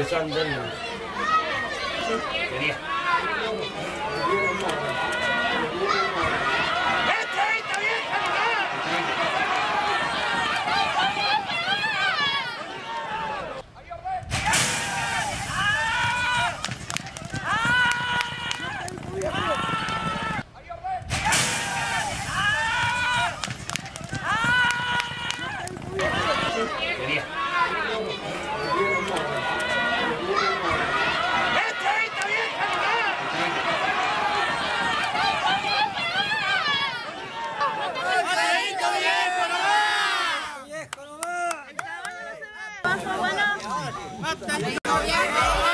empezó a andar. Quería. Quería. Matko,